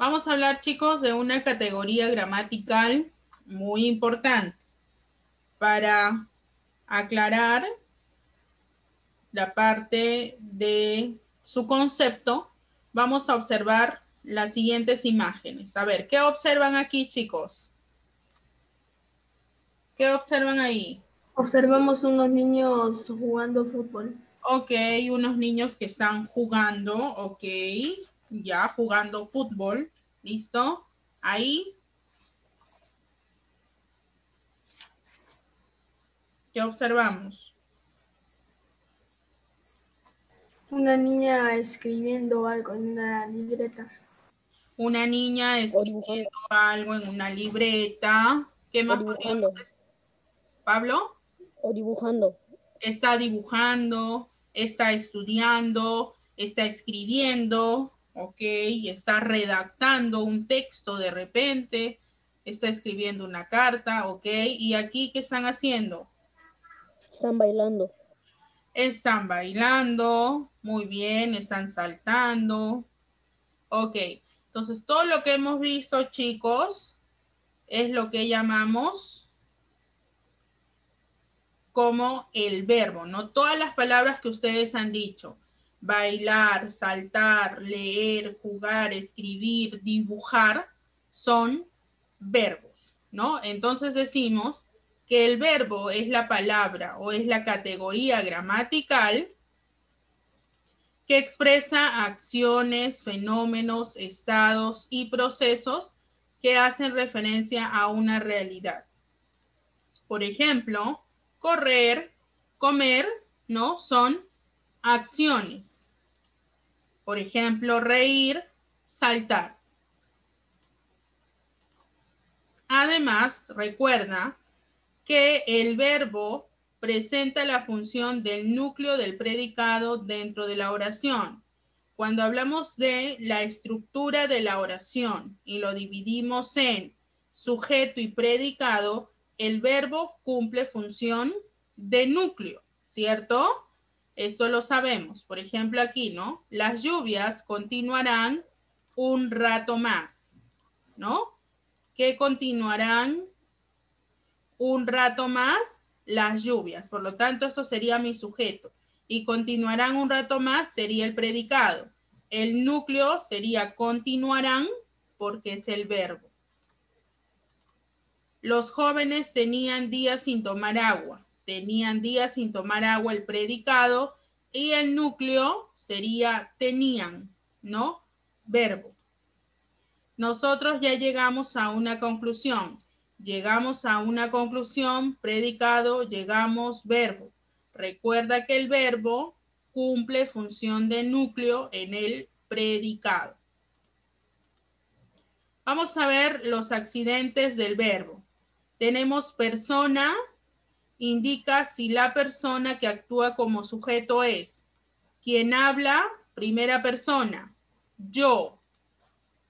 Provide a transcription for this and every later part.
Vamos a hablar, chicos, de una categoría gramatical muy importante para aclarar la parte de su concepto. Vamos a observar las siguientes imágenes. A ver, ¿qué observan aquí, chicos? ¿Qué observan ahí? Observamos unos niños jugando fútbol. Ok, unos niños que están jugando, ok, ya jugando fútbol, ¿listo? Ahí. ¿Qué observamos? Una niña escribiendo algo en una libreta. Una niña escribiendo algo en una libreta. ¿Qué más podríamos decir? ¿Pablo? O dibujando. Está dibujando, está estudiando, está escribiendo, ok, está redactando un texto de repente, está escribiendo una carta, ok, y aquí, ¿qué están haciendo? Están bailando. Están bailando, muy bien, están saltando, ok. Entonces, todo lo que hemos visto, chicos, es lo que llamamos como el verbo, ¿no? Todas las palabras que ustedes han dicho, bailar, saltar, leer, jugar, escribir, dibujar, son verbos, ¿no? Entonces decimos que el verbo es la palabra o es la categoría gramatical que expresa acciones, fenómenos, estados y procesos que hacen referencia a una realidad. Por ejemplo, correr, comer, ¿no? Son acciones. Por ejemplo, reír, saltar. Además, recuerda que el verbo presenta la función del núcleo del predicado dentro de la oración. Cuando hablamos de la estructura de la oración y lo dividimos en sujeto y predicado, el verbo cumple función de núcleo, ¿cierto? Esto lo sabemos. Por ejemplo, aquí, ¿no? Las lluvias continuarán un rato más, ¿no? ¿Qué continuarán un rato más? Las lluvias. Por lo tanto, eso sería mi sujeto. Y continuarán un rato más sería el predicado. El núcleo sería continuarán porque es el verbo. Los jóvenes tenían días sin tomar agua. Tenían días sin tomar agua el predicado y el núcleo sería tenían, ¿no? Verbo. Nosotros ya llegamos a una conclusión. Llegamos a una conclusión, predicado, llegamos, verbo. Recuerda que el verbo cumple función de núcleo en el predicado. Vamos a ver los accidentes del verbo. Tenemos persona, indica si la persona que actúa como sujeto es quien habla, primera persona, yo.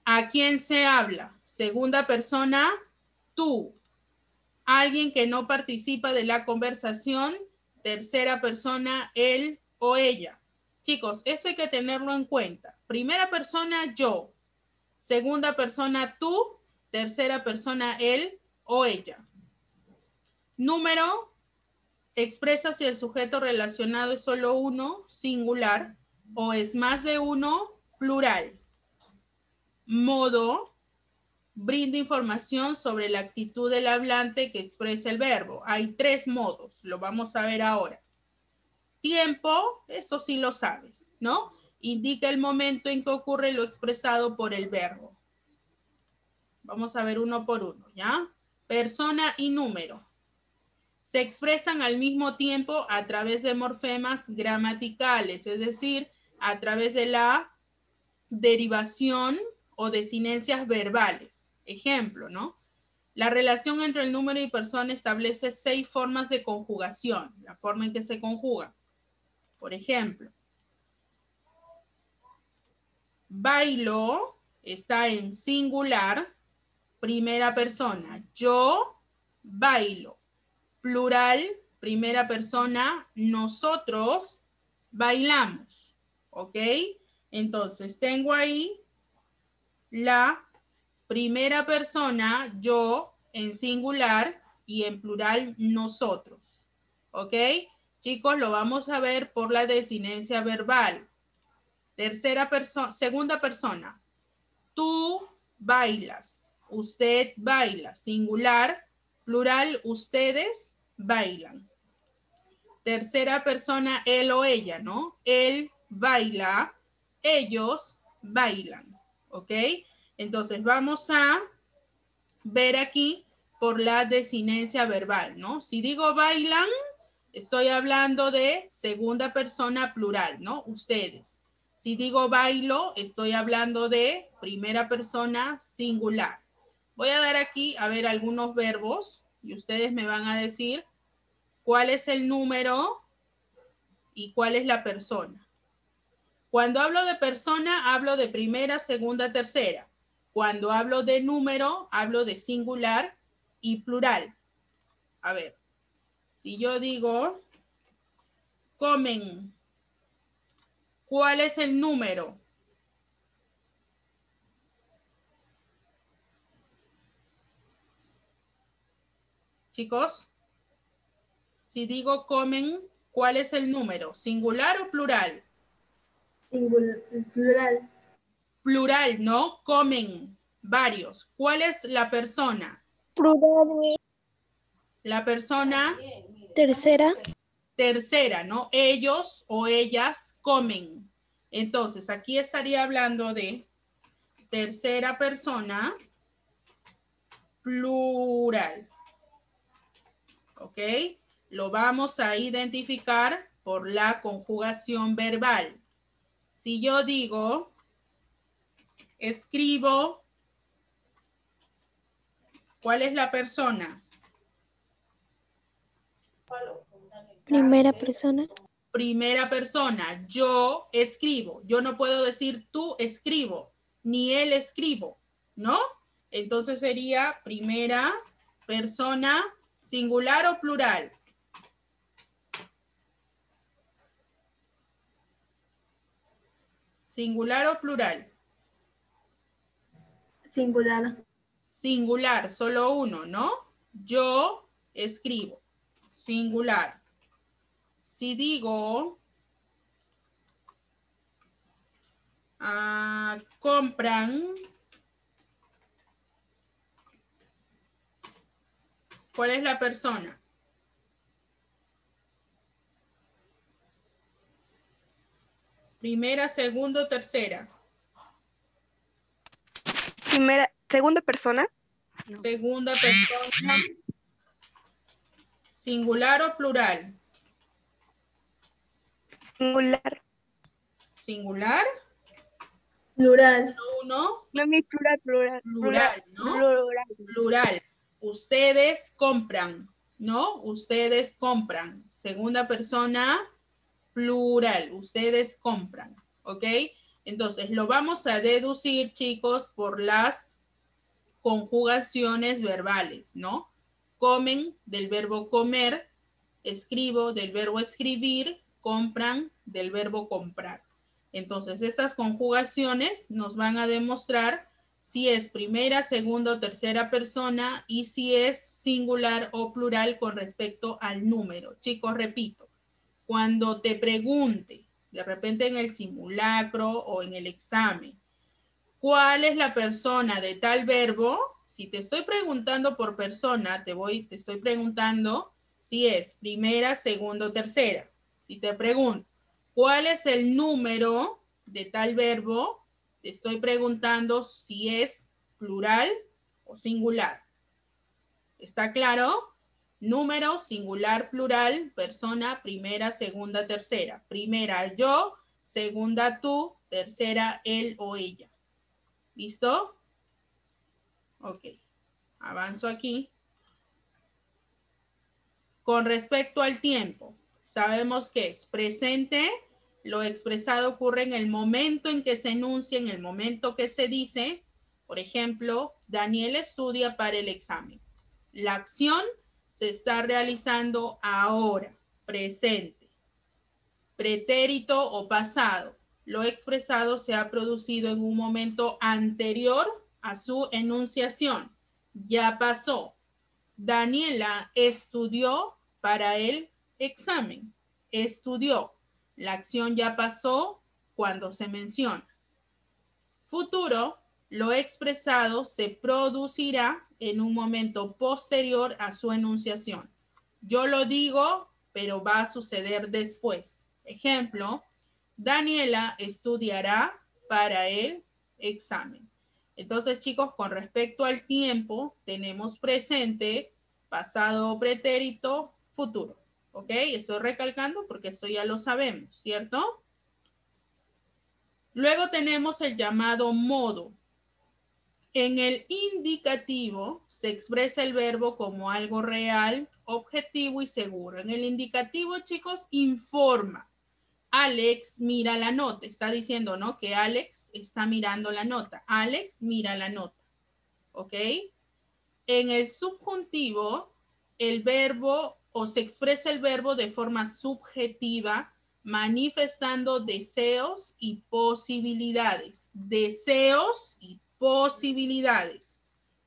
¿A quién se habla? Segunda persona, tú. Alguien que no participa de la conversación, tercera persona, él o ella. Chicos, eso hay que tenerlo en cuenta. Primera persona, yo. Segunda persona, tú. Tercera persona, él o ella. Número expresa si el sujeto relacionado es solo uno, singular, o es más de uno, plural. Modo brinda información sobre la actitud del hablante que expresa el verbo. Hay tres modos, lo vamos a ver ahora. Tiempo, eso sí lo sabes, ¿no? Indica el momento en que ocurre lo expresado por el verbo. Vamos a ver uno por uno, ¿ya? Persona y número. Se expresan al mismo tiempo a través de morfemas gramaticales, es decir, a través de la derivación o desinencias verbales. Ejemplo, ¿no? La relación entre el número y persona establece seis formas de conjugación, la forma en que se conjuga. Por ejemplo, bailo está en singular, primera persona. Yo bailo. Plural, primera persona, nosotros bailamos. ¿Ok? Entonces, tengo ahí la primera persona, yo, en singular y en plural, nosotros. ¿Ok? Chicos, lo vamos a ver por la desinencia verbal. Tercera persona, segunda persona. Tú bailas. Usted baila. Singular, plural, ustedes bailan. Tercera persona, él o ella, ¿no? Él baila. Ellos bailan. ¿Ok? Entonces vamos a ver aquí por la desinencia verbal, ¿no? Si digo bailan, Estoy hablando de segunda persona plural, ¿no? Ustedes. Si digo bailo, estoy hablando de primera persona singular. Voy a dar aquí a ver algunos verbos y ustedes me van a decir cuál es el número y cuál es la persona. Cuando hablo de persona, hablo de primera, segunda, tercera. Cuando hablo de número, hablo de singular y plural. A ver, si yo digo, comen, ¿cuál es el número? Chicos, si digo comen, ¿cuál es el número? ¿Singular o plural? Singular, plural. Plural, ¿no? Comen, varios. ¿Cuál es la persona? Plural. La persona Tercera. tercera, ¿no? Ellos o ellas comen. Entonces, aquí estaría hablando de tercera persona plural. ¿Ok? Lo vamos a identificar por la conjugación verbal. Si yo digo, escribo, ¿cuál es la persona? Primera persona. Primera persona, yo escribo. Yo no puedo decir tú escribo, ni él escribo, ¿no? Entonces sería primera persona singular o plural. Singular o plural. Singular. Singular, solo uno, ¿no? Yo escribo. Singular. Si digo, ah, compran, ¿cuál es la persona? Primera, segundo, tercera. Primera, segunda persona. Segunda persona. Singular o plural. Singular. Singular. Plural. Uno. No, mi plural, plural. Plural, ¿no? Plural. Plural. Ustedes compran, ¿no? Ustedes compran. Segunda persona, plural. Ustedes compran, ¿ok? Entonces, lo vamos a deducir, chicos, por las conjugaciones verbales, ¿no? Comen del verbo comer, escribo del verbo escribir, compran del verbo comprar. Entonces, estas conjugaciones nos van a demostrar si es primera, segunda o tercera persona y si es singular o plural con respecto al número. Chicos, repito, cuando te pregunte, de repente en el simulacro o en el examen, ¿cuál es la persona de tal verbo? Si te estoy preguntando por persona, te voy, te estoy preguntando si es primera, segunda o tercera. Si te pregunto, ¿cuál es el número de tal verbo? Te estoy preguntando si es plural o singular. ¿Está claro? Número, singular, plural, persona, primera, segunda, tercera. Primera yo, segunda tú, tercera él o ella. ¿Listo? Ok. Avanzo aquí. Con respecto al tiempo, sabemos que es presente. Lo expresado ocurre en el momento en que se enuncia, en el momento que se dice. Por ejemplo, Daniel estudia para el examen. La acción se está realizando ahora, presente. Pretérito o pasado. lo expresado se ha producido en un momento anterior a su enunciación. Ya pasó. Daniela estudió para el examen. Estudió. La acción ya pasó cuando se menciona. Futuro, lo expresado se producirá en un momento posterior a su enunciación. Yo lo digo, pero va a suceder después. Ejemplo, Daniela estudiará para el examen. Entonces, chicos, con respecto al tiempo, tenemos presente, pasado pretérito, futuro. ¿Ok? Estoy recalcando porque esto ya lo sabemos, ¿cierto? Luego tenemos el llamado modo. En el indicativo se expresa el verbo como algo real, objetivo y seguro. En el indicativo, chicos, informa. Alex mira la nota. Está diciendo, ¿no? Que Alex está mirando la nota. Alex mira la nota. ¿Ok? En el subjuntivo, el verbo o se expresa el verbo de forma subjetiva, manifestando deseos y posibilidades. Deseos y posibilidades.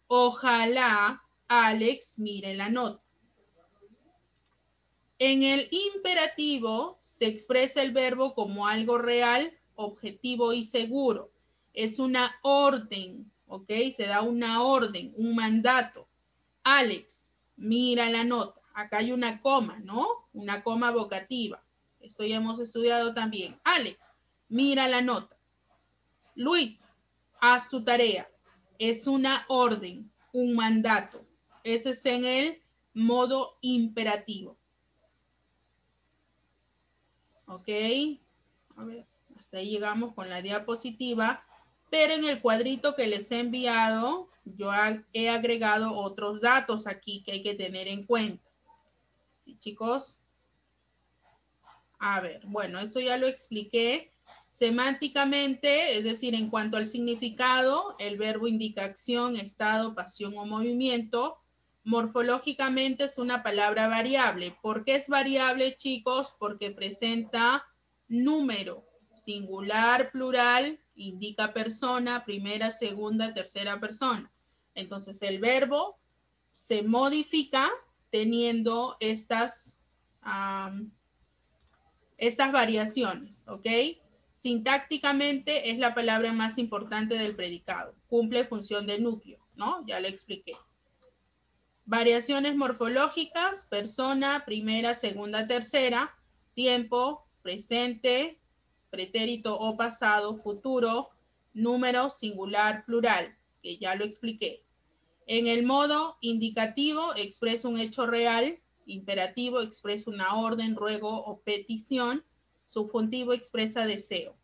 Ojalá Alex mire la nota. En el imperativo se expresa el verbo como algo real, objetivo y seguro. Es una orden, ¿ok? Se da una orden, un mandato. Alex, mira la nota. Acá hay una coma, ¿no? Una coma vocativa. Eso ya hemos estudiado también. Alex, mira la nota. Luis, haz tu tarea. Es una orden, un mandato. Ese es en el modo imperativo. ¿Ok? A ver, hasta ahí llegamos con la diapositiva. Pero en el cuadrito que les he enviado, yo he agregado otros datos aquí que hay que tener en cuenta. ¿Sí, chicos? A ver, bueno, eso ya lo expliqué. Semánticamente, es decir, en cuanto al significado, el verbo indica acción, estado, pasión o movimiento. Morfológicamente es una palabra variable. ¿Por qué es variable, chicos? Porque presenta número, singular, plural, indica persona, primera, segunda, tercera persona. Entonces el verbo se modifica teniendo estas, estas variaciones, ¿ok? Sintácticamente es la palabra más importante del predicado. Cumple función de núcleo, ¿no? Ya lo expliqué. Variaciones morfológicas, persona, primera, segunda, tercera, tiempo, presente, pretérito o pasado, futuro, número, singular, plural, que ya lo expliqué. En el modo indicativo expresa un hecho real, imperativo expresa una orden, ruego o petición, subjuntivo expresa deseo.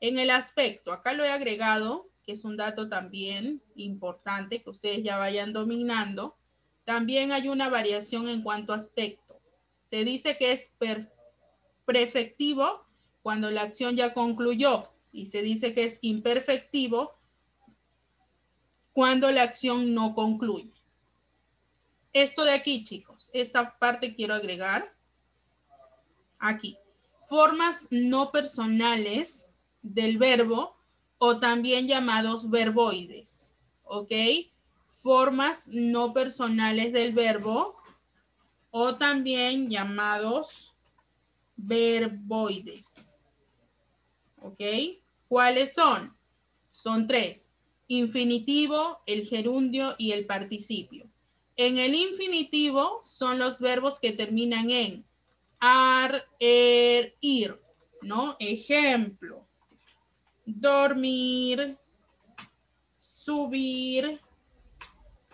En el aspecto, acá lo he agregado, que es un dato también importante que ustedes ya vayan dominando. También hay una variación en cuanto a aspecto. Se dice que es prefectivo cuando la acción ya concluyó y se dice que es imperfectivo cuando la acción no concluye. Esto de aquí, chicos, esta parte quiero agregar aquí. Formas no personales del verbo o también llamados verboides, ¿ok? formas no personales del verbo o también llamados verboides. ¿Ok? ¿Cuáles son? Son tres. Infinitivo, el gerundio y el participio. En el infinitivo son los verbos que terminan en ar, er, ir, ¿no? Ejemplo, dormir, subir,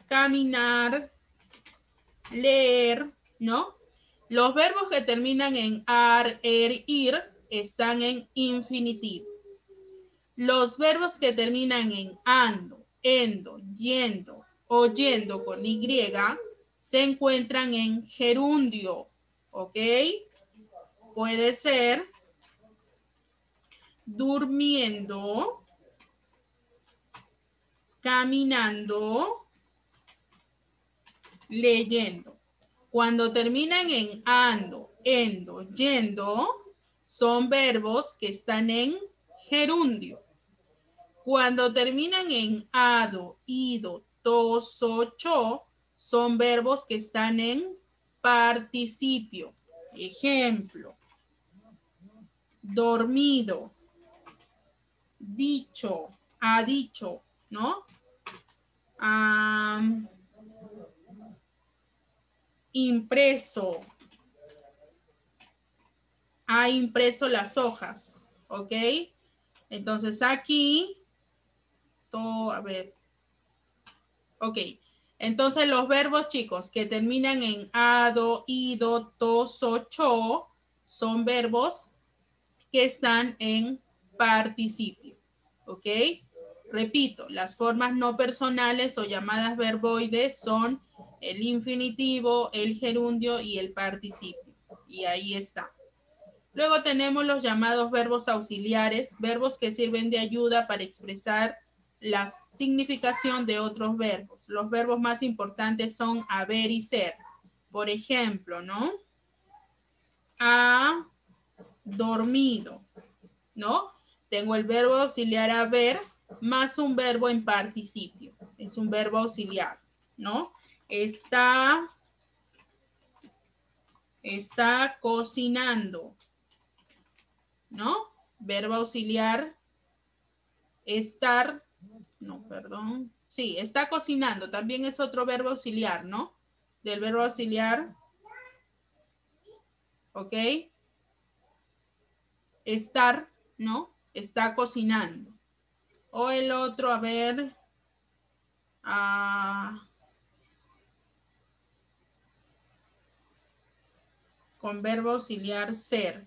caminar, leer, ¿no? Los verbos que terminan en ar, er, ir están en infinitivo. Los verbos que terminan en ando, endo, yendo, oyendo con Y se encuentran en gerundio, ¿ok? Puede ser durmiendo, caminando, leyendo. Cuando terminan en ando, endo, yendo, son verbos que están en gerundio. Cuando terminan en ado, ido, to, so, cho, son verbos que están en participio. Ejemplo, dormido, dicho, ha dicho, ¿no? Impreso, ha impreso las hojas, ¿ok? Entonces aquí, a ver, ok. Entonces los verbos, chicos, que terminan en ado, ido, to, so, cho, son verbos que están en participio, ¿ok? Repito, las formas no personales o llamadas verboides son el infinitivo, el gerundio y el participio. Y ahí está. Luego tenemos los llamados verbos auxiliares, verbos que sirven de ayuda para expresar la significación de otros verbos. Los verbos más importantes son haber y ser. Por ejemplo, ¿no? Ha dormido, ¿no? Tengo el verbo auxiliar haber más un verbo en participio. Es un verbo auxiliar, ¿no? Está, está cocinando, ¿no? Verbo auxiliar, estar, no, perdón. Sí, está cocinando, también es otro verbo auxiliar, ¿no? Del verbo auxiliar, ¿ok? Estar, ¿no? Está cocinando. O el otro, a ver. ah, con verbo auxiliar ser.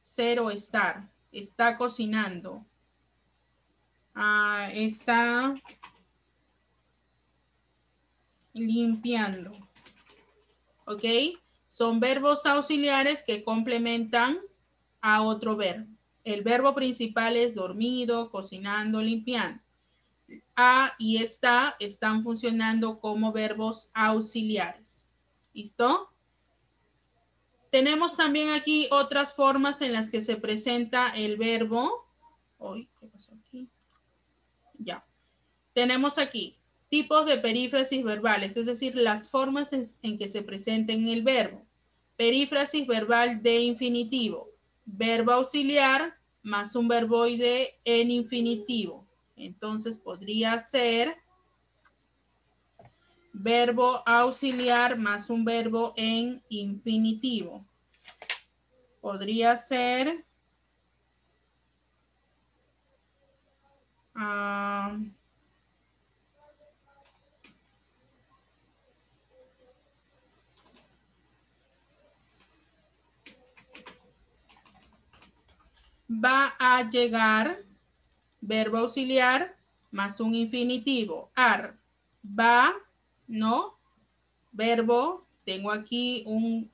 Ser o estar. Está cocinando. Ah, está limpiando. ¿Ok? Son verbos auxiliares que complementan a otro verbo. El verbo principal es dormido, cocinando, limpiando. A y está están funcionando como verbos auxiliares. ¿Listo? Tenemos también aquí otras formas en las que se presenta el verbo. ¿qué pasó. Tenemos aquí tipos de perífrasis verbales, es decir, las formas en, que se presenta en el verbo. Perífrasis verbal de infinitivo verbo auxiliar más un verboide en infinitivo. Entonces podría ser verbo auxiliar más un verbo en infinitivo. Podría ser ah, va a llegar, verbo auxiliar, más un infinitivo. Ar, va, ¿no? Verbo, tengo aquí un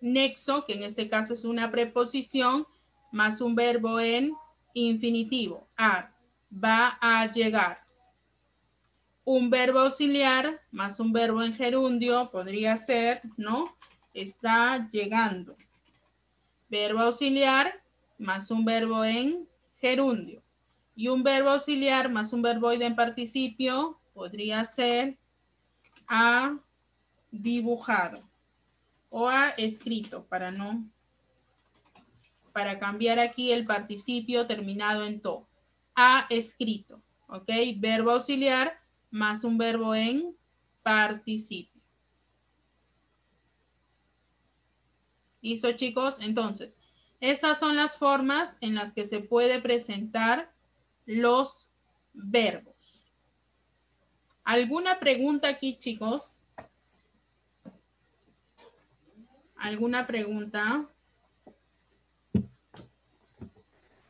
nexo, que en este caso es una preposición, más un verbo en infinitivo. Ar, va a llegar. Un verbo auxiliar más un verbo en gerundio podría ser, ¿no? Está llegando. Verbo auxiliar más un verbo en gerundio. Y un verbo auxiliar más un verboide en participio podría ser ha dibujado o ha escrito para no, para cambiar aquí el participio terminado en to. Ha escrito, ¿ok? Verbo auxiliar más un verbo en participio. ¿Listo, chicos? Entonces, esas son las formas en las que se puede presentar los verbos. ¿Alguna pregunta aquí, chicos? ¿Alguna pregunta?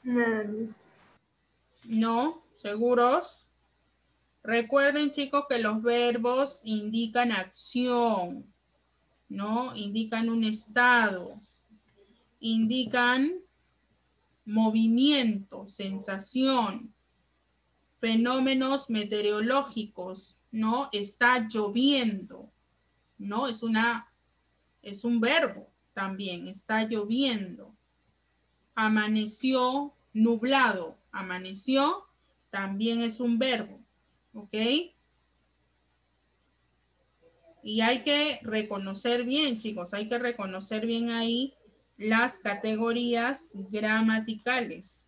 Miss. ¿No? ¿Seguros? Recuerden, chicos, que los verbos indican acción, ¿no? Indican un estado indican movimiento, sensación, fenómenos meteorológicos, ¿no? Está lloviendo, ¿no? Es una, es un verbo también, está lloviendo. Amaneció nublado, amaneció, también es un verbo. ¿Ok? Y hay que reconocer bien, chicos, hay que reconocer bien ahí las categorías gramaticales.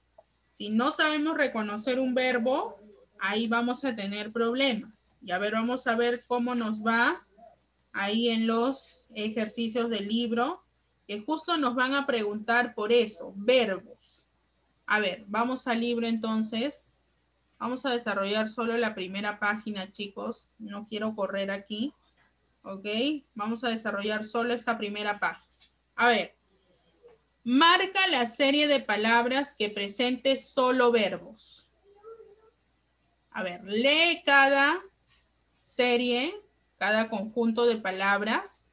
Si no sabemos reconocer un verbo, ahí vamos a tener problemas. Y a ver, vamos a ver cómo nos va ahí en los ejercicios del libro, que justo nos van a preguntar por eso, verbos. A ver, vamos al libro entonces. Vamos a desarrollar solo la primera página, chicos. No quiero correr aquí. ¿Ok? Vamos a desarrollar solo esta primera página. A ver, marca la serie de palabras que presente solo verbos. A ver, lee cada serie, cada conjunto de palabras.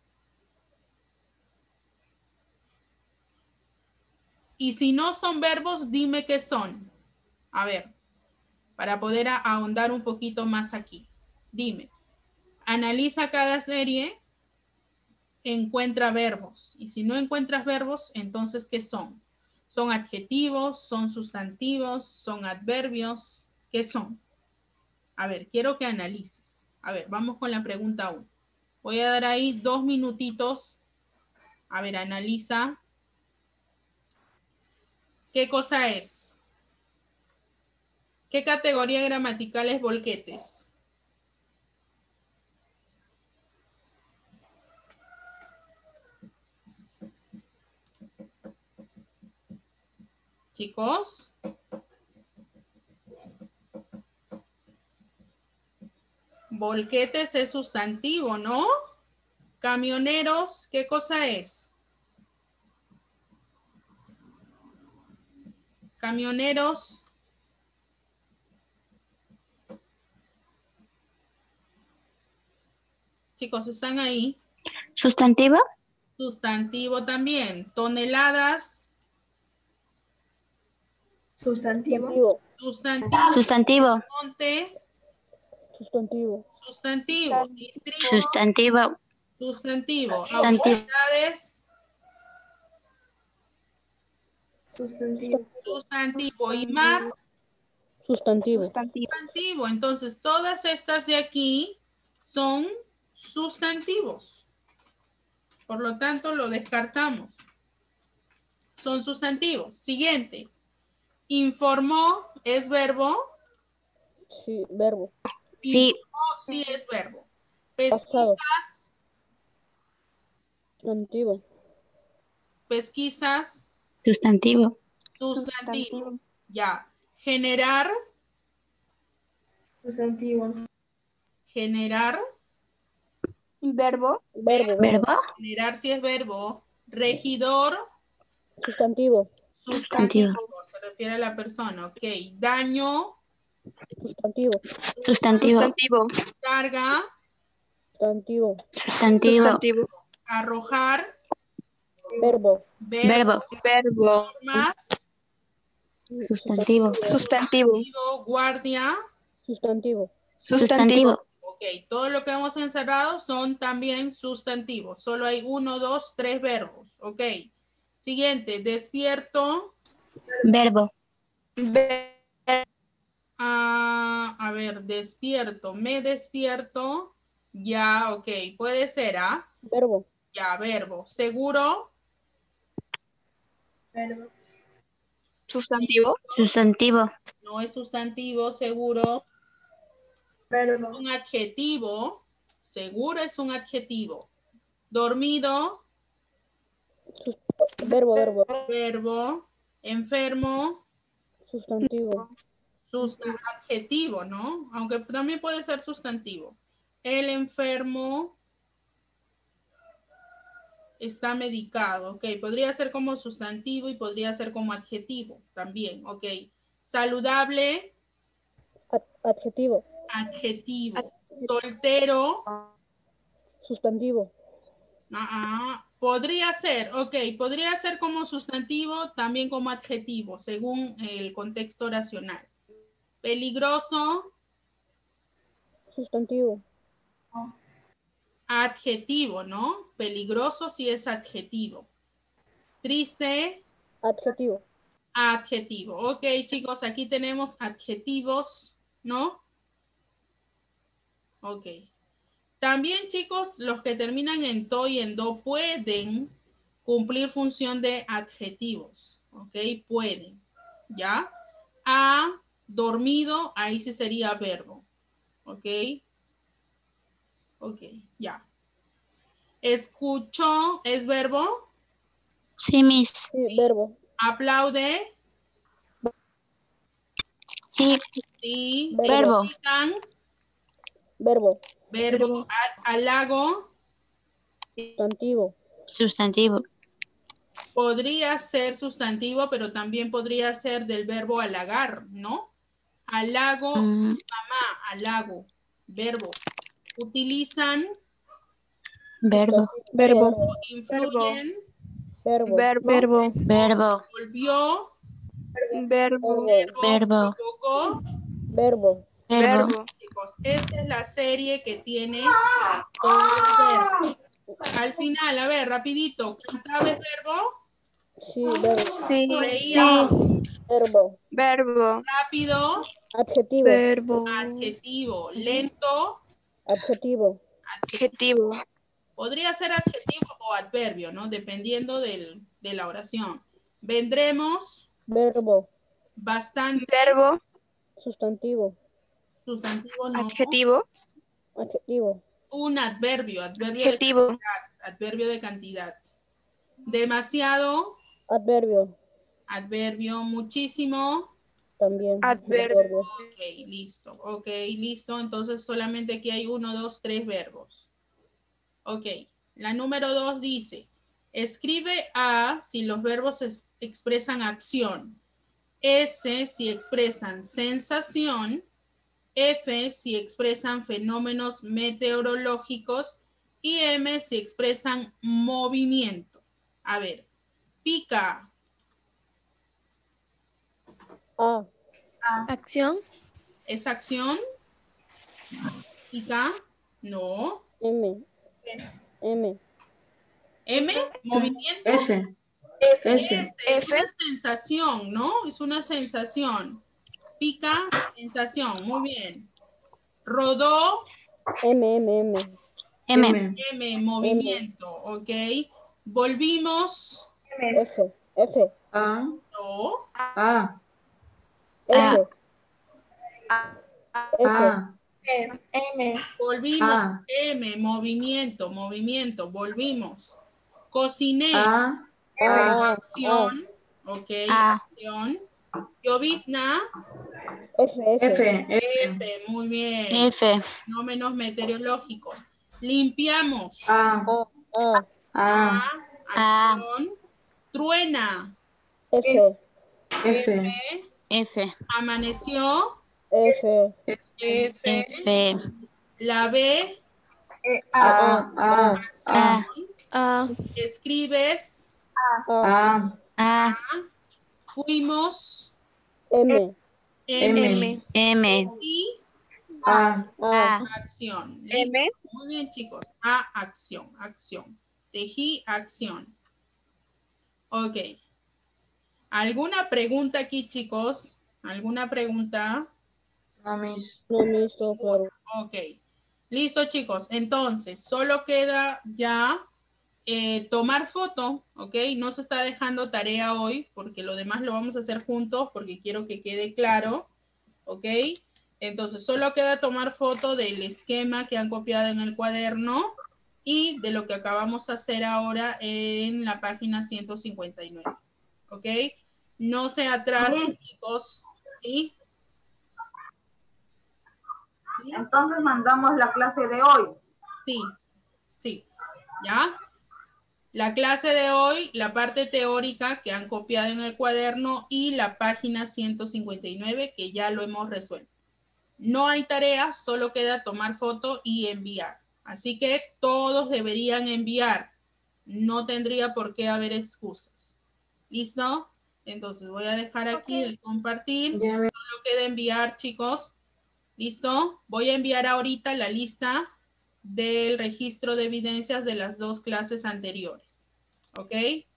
Y si no son verbos, dime qué son. A ver, para poder ahondar un poquito más aquí. Dime, analiza cada serie, encuentra verbos. Y si no encuentras verbos, entonces, ¿qué son? ¿Son adjetivos? ¿Son sustantivos? ¿Son adverbios? ¿Qué son? A ver, quiero que analices. A ver, vamos con la pregunta 1. Voy a dar ahí dos minutitos. A ver, analiza. ¿Qué cosa es? ¿Qué categoría gramatical es volquetes? Chicos. Volquetes es sustantivo, ¿no? Camioneros, ¿qué cosa es? Camioneros. Chicos, ¿están ahí? ¿Sustantivo? Sustantivo también. Toneladas. Sustantivo. Sustantivo. Sustantivo. Sustantivo. Monte. Sustantivo. Sustantivo. Distrito. Sustantivo. Sustantivo. Sustantivo. Autoridades. Sustantivo. Sustantivo. Y mar. Sustantivo. Sustantivo. Sustantivo. Entonces, todas estas de aquí son sustantivos. Por lo tanto, lo descartamos. Son sustantivos. Siguiente. Informó es verbo. Sí, verbo. Sí. Informó sí es verbo. Pesquisas. Sustantivo. Pesquisas. Sustantivo. Sustantivo. Ya. Generar. Sustantivo. Generar. Verbo. Verbo. Verbo. Generar si es verbo. Regidor. Sustantivo. Sustantivo. Se refiere a la persona. Ok. Daño. Sustantivo. Sustantivo. Sustantivo. Carga. Sustantivo. Sustantivo. Sustantivo. Arrojar. Verbo. Verbo. Verbo. Sustantivo. Sustantivo. Sustantivo, Guardia. Sustantivo. Sustantivo. Ok, todo lo que hemos encerrado son también sustantivos. Solo hay uno, dos, tres verbos. Ok. Siguiente, despierto. Verbo. Ver- Ah, a ver, despierto. Me despierto. Ya, ok. Puede ser, ¿ah? Verbo. Ya, verbo. Seguro. Verbo. Sustantivo. Sustantivo. No es sustantivo, seguro. Verbo. Un adjetivo. Seguro es un adjetivo. Dormido. Verbo, verbo. Verbo. Enfermo. Sustantivo. Sus adjetivo, ¿no? Aunque también puede ser sustantivo. El enfermo está medicado, ok. Podría ser como sustantivo y podría ser como adjetivo también, ok. Saludable, Ad- Adjetivo. adjetivo. Soltero, Sustantivo. Ah, ah, podría ser, ok. Podría ser como sustantivo, también como adjetivo, según el contexto oracional. Peligroso, Sustantivo. adjetivo, ¿no? Peligroso si es adjetivo. Triste, Adjetivo. Adjetivo. Ok, chicos, aquí tenemos adjetivos, ¿no? Ok. También, chicos, los que terminan en to y en do pueden cumplir función de adjetivos. Ok, pueden. ¿Ya? Ha dormido, ahí sí sería verbo. Ok. Ok, ya. Escuchó, ¿es verbo? Sí, Miss. Sí, verbo. Aplaude, Sí, sí. Verbo. Verbo. Verbo. Halago, Sustantivo. sustantivo. podría ser sustantivo, pero también podría ser del verbo halagar, ¿no? Halago, Mm, mamá, halago, verbo. Utilizan verbo. Verbo. influyen, Verbo. Verbo. Verbo. volvió, Verbo. verbo, Verbo. provocó. Verbo. Verbo. Verbo. Chicos, esta es la serie que tiene todos los verbos. Al final, a ver, rapidito, ¿cantaba es verbo? Sí, verbo. Sí. Reía, Verbo. Verbo. rápido, Adjetivo. Verbo. adjetivo, lento, Adjetivo. Adjetivo. podría ser adjetivo o adverbio, ¿no? Dependiendo del- de la oración. Vendremos Verbo. bastante, Verbo. Sustantivo. Sustantivo no, Adjetivo. Adjetivo. un adverbio, adverbio de, Adjetivo. adverbio de cantidad. Demasiado, Adverbio. adverbio, muchísimo, También. Adverbio. Ok, listo. Ok, listo. Entonces solamente aquí hay uno, dos, tres verbos. Ok. La número dos dice, escribe A si los verbos es- expresan acción. S si expresan sensación. F si expresan fenómenos meteorológicos. Y M si expresan movimiento. A ver, pica, A. Acción. ¿es acción? Pica, no. M. M. M, movimiento. S. Este, S. es una sensación, ¿no? Es una sensación. Pica, sensación. Muy bien. Rodó, M. M. M. M. M. M, movimiento. Ok. Volvimos, F. F. A. no. A. F. F. A. M. Volvimos, A. M, movimiento, movimiento. Volvimos. Cociné, A. A. acción. Ok, A. acción. Llovizna, F. F. F. Muy bien. F. Fenómenos meteorológicos. Limpiamos. A. A. A. A. A, acción. Truena. F. F. F. Amaneció. F. F. F. La B. A. A. Acción. A. Escribes. A. A. A. Fuimos. M. M. M. M. Y A. A. A. acción. M. Muy bien, chicos. A, acción, acción. Tejí, acción. Ok. ¿Alguna pregunta aquí, chicos? ¿Alguna pregunta? No, me hizo. Ok. Listo, chicos. Entonces, solo queda ya eh, tomar foto, ¿ok? No se está dejando tarea hoy porque lo demás lo vamos a hacer juntos porque quiero que quede claro, ¿ok? Entonces, solo queda tomar foto del esquema que han copiado en el cuaderno y de lo que acabamos de hacer ahora en la página 159, ¿ok? No se atrasen, chicos, ¿sí? ¿Sí? Entonces mandamos la clase de hoy. Sí, sí, ¿ya? La clase de hoy, la parte teórica que han copiado en el cuaderno y la página 159 que ya lo hemos resuelto. No hay tarea, solo queda tomar foto y enviar. Así que todos deberían enviar. No tendría por qué haber excusas. ¿Listo? Entonces voy a dejar aquí de compartir. Solo queda enviar, chicos. ¿Listo? Voy a enviar ahorita la lista del registro de evidencias de las dos clases anteriores. ¿Ok?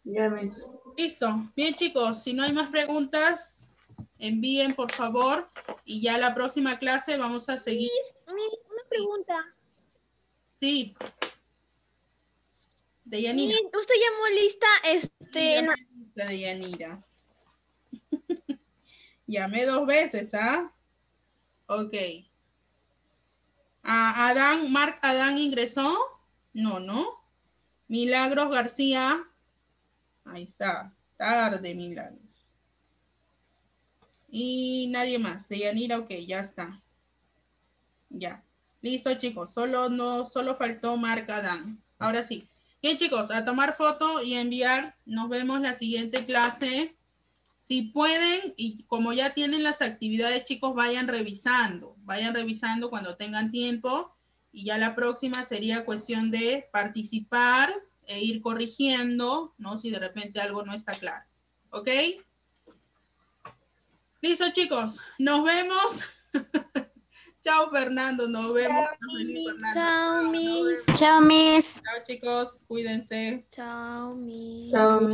ya, Miss. Listo. Bien, chicos, si no hay más preguntas, envíen por favor y ya la próxima clase vamos a seguir. Una pregunta. Sí. De Yanira. Usted llamó lista, este, en- La de Yanira. Llamé dos veces, ¿ah? Ok. Adán, Marc Adán ingresó. No, no. Milagros García. Ahí está. Tarde, Milagros. Y nadie más. De Yanira, ok, ya está. Ya. Listo, chicos. Solo no, solo faltó Marc Adán. Ahora sí. Bien, chicos, a tomar foto y enviar. Nos vemos la siguiente clase. Si pueden, y como ya tienen las actividades, chicos, vayan revisando. Vayan revisando cuando tengan tiempo. Y ya la próxima sería cuestión de participar e ir corrigiendo, ¿no? Si de repente algo no está claro. ¿Ok? Listo, chicos. Nos vemos. Chao, Fernando. Nos vemos. Chao, vemos. Chao, Miss. Chao, chicos. Cuídense. Chao, Miss. Chao.